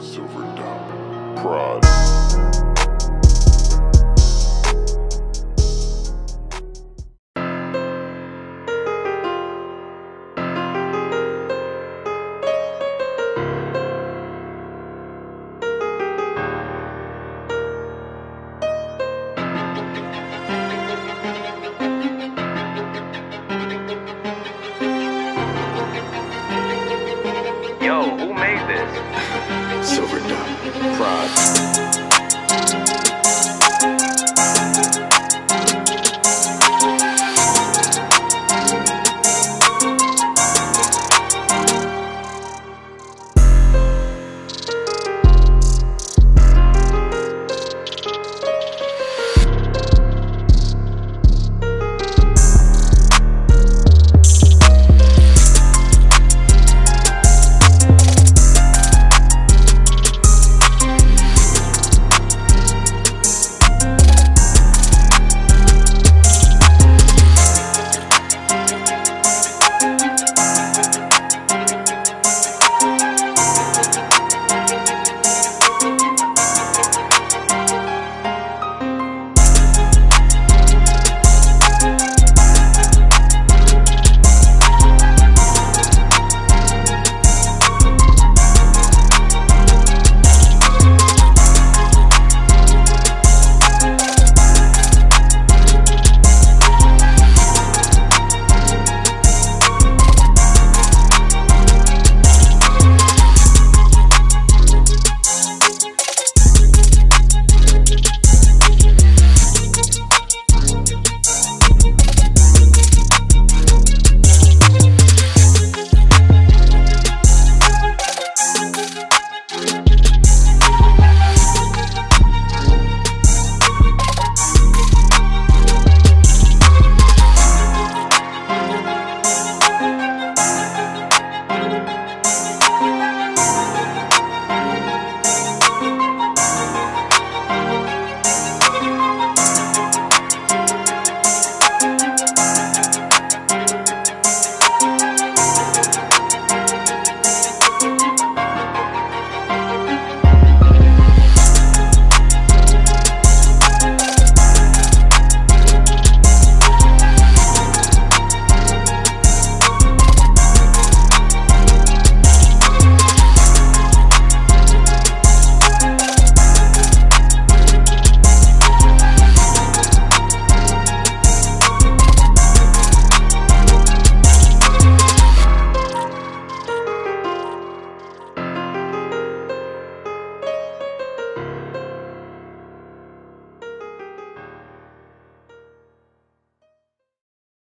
Silver Dot. Prod. Yo, who made this? Silver Dot. Prod.